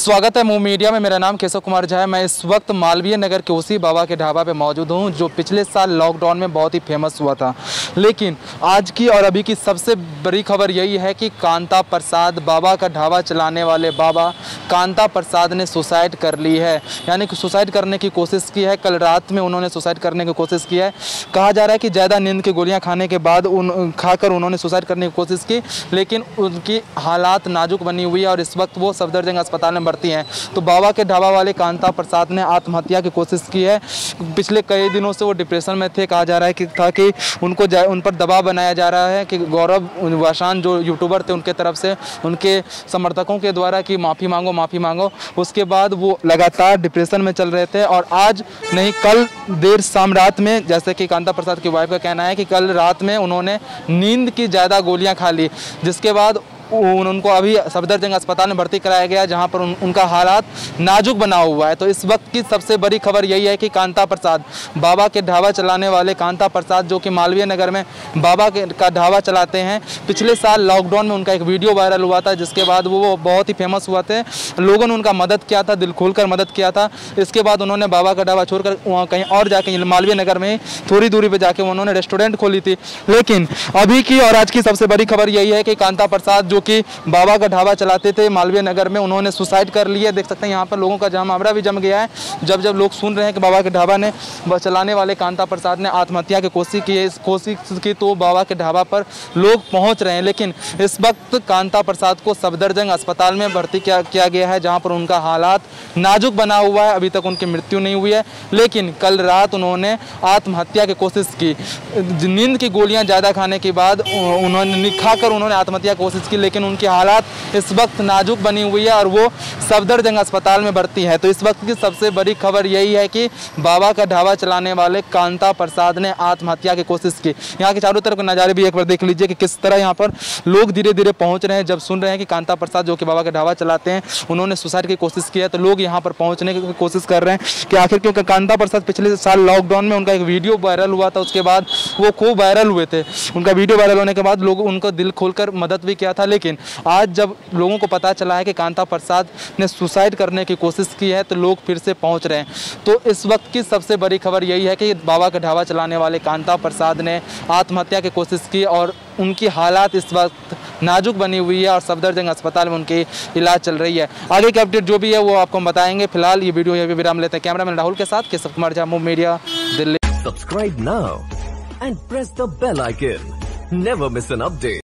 स्वागत है move media में। मेरा नाम केशव कुमार झा है। मैं इस वक्त मालवीय नगर के उसी बाबा के ढाबा पे मौजूद हूँ, जो पिछले साल लॉकडाउन में बहुत ही फ़ेमस हुआ था। लेकिन आज की और अभी की सबसे बड़ी खबर यही है कि कांता प्रसाद बाबा का ढाबा चलाने वाले बाबा कांता प्रसाद ने सुसाइड कर ली है। यानी कि सुसाइड करने की कोशिश की है। कल रात में उन्होंने सुसाइड करने की कोशिश की है। कहा जा रहा है कि ज़्यादा नींद की गोलियाँ खाने के बाद उन, खाकर उन्होंने सुसाइड करने की कोशिश की, लेकिन उनकी हालात नाजुक बनी हुई है और इस वक्त वो सफदरजंग अस्पताल में भर्ती हैं। तो बाबा के ढाबा वाले कांता प्रसाद ने आत्महत्या की कोशिश की है। पिछले कई दिनों से वो डिप्रेशन में थे। कहा जा रहा है कि था कि उनको उन पर दबाव बनाया जा रहा है कि गौरव, वाशान जो यूट्यूबर थे उनके तरफ़ से, उनके समर्थकों के द्वारा कि माफ़ी मांगो माफ़ी मांगो। उसके बाद वो लगातार डिप्रेशन में चल रहे थे और आज नहीं, कल देर शाम रात में, जैसे कि कांता प्रसाद की वाइफ का कहना है कि कल रात में उन्होंने नींद की ज़्यादा गोलियाँ खा ली, जिसके बाद उनको अभी सफदरजंग अस्पताल में भर्ती कराया गया जहाँ पर उन, उनका हालात नाजुक बना हुआ है। तो इस वक्त की सबसे बड़ी खबर यही है कि कांता प्रसाद बाबा के ढाबा चलाने वाले कांता प्रसाद जो कि मालवीय नगर में बाबा के का ढाबा चलाते हैं पिछले साल लॉकडाउन में उनका एक वीडियो वायरल हुआ था जिसके बाद वो बहुत ही फ़ेमस हुआ थे। लोगों ने उनका मदद किया था दिल खोल मदद किया था। इसके बाद उन्होंने बाबा का ढाबा छोड़कर वहाँ कहीं और जाके मालवीय नगर में थोड़ी दूरी पर जाके उन्होंने रेस्टोरेंट खोली थी। लेकिन अभी की और आज की सबसे बड़ी खबर यही है कि कांता प्रसाद जो कि बाबा का ढाबा चलाते थे मालवीय नगर में, उन्होंने सुसाइड कर लिया। देख सकते हैं यहाँ पर लोगों का जमावड़ा भी जम गया है। जब जब लोग सुन रहे हैं कि बाबा के ढाबा ने चलाने वाले कांता प्रसाद ने आत्महत्या की कोशिश की, इस कोशिश की तो बाबा के ढाबा पर लोग पहुँच रहे हैं। लेकिन इस वक्त कांता प्रसाद को सफदरजंग अस्पताल में भर्ती किया किया गया है, जहाँ पर उनका हालात नाजुक बना हुआ है। अभी तक उनकी मृत्यु नहीं हुई है। लेकिन कल रात उन्होंने आत्महत्या की कोशिश की। नींद की गोलियाँ ज़्यादा खाने के बाद उन्होंने खाकर उन्होंने आत्महत्या की कोशिश की लेकिन उनकी हालात इस वक्त नाजुक बनी हुई है और वो सफदरजंग अस्पताल में भर्ती है। तो इस वक्त की सबसे बड़ी खबर यही है कि बाबा का ढाबा चलाने वाले कांता प्रसाद ने आत्महत्या की कोशिश की। यहाँ के चारों तरफ़ के नज़ारे भी एक बार देख लीजिए कि किस तरह यहाँ पर लोग धीरे धीरे पहुँच रहे हैं। जब सुन रहे हैं कि कांता प्रसाद जो कि बाबा का ढाबा चलाते हैं, उन्होंने सुसाइड की कोशिश की है तो लोग यहाँ पर पहुँचने की कोशिश कर रहे हैं कि आखिर क्योंकि कांता प्रसाद पिछले साल लॉकडाउन में उनका एक वीडियो वायरल हुआ था, उसके बाद वो खूब वायरल हुए थे। उनका वीडियो वायरल होने के बाद लोग उनको दिल खोलकर मदद भी किया था, लेकिन आज जब लोगों को पता चला है कि कांता प्रसाद ने सुसाइड करने की कोशिश की है तो लोग फिर से पहुँच रहे हैं। तो इस वक्त की सबसे बड़ी खबर यही है कि बाबा का ढाबा चलाने वाले कांता प्रसाद ने आत्महत्या की कोशिश की और उनकी हालात इस वक्त नाजुक बनी हुई है और सफदरजंग अस्पताल में उनकी इलाज चल रही है। आगे की अपडेट जो भी है, वो आपको हम बताएँगे। फ़िलहाल ये वीडियो ये विराम लेते हैं। कैमरामैन राहुल के साथ Keshav Kumar Jha move media, Delhi. Subscribe now and press the bell icon never miss an update